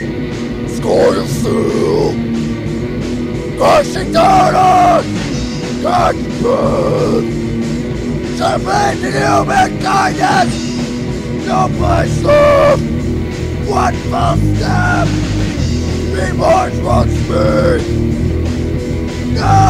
Sky is still crashing down on judgment. Submitting human kindness. No place left. One false step. Remorse wants me. Never.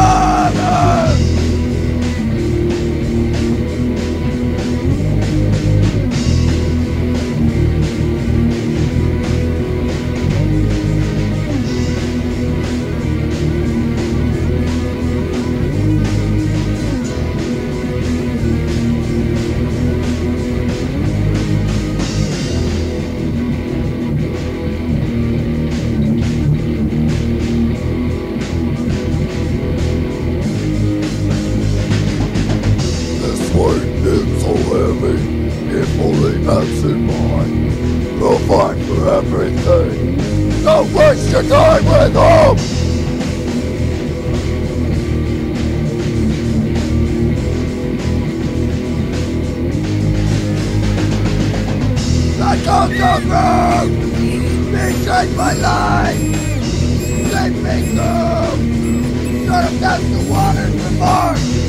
If only that's in mind. We'll fight for everything. Don't waste your time with! I don't go wrong! Betray my life! Let me go! Shut up, that's the water's remorse!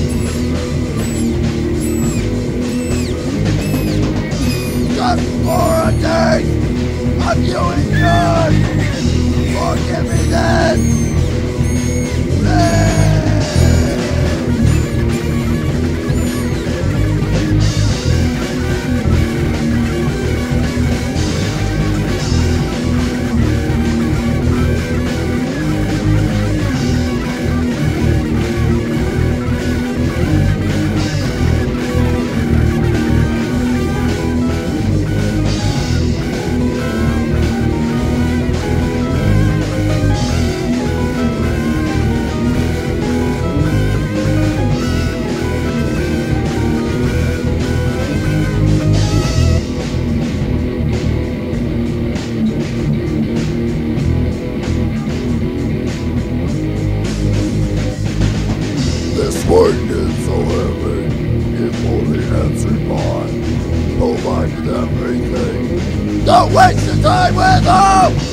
Weight is so oh heavy, if only answered mine. Don't mind everything. Don't waste your time with them!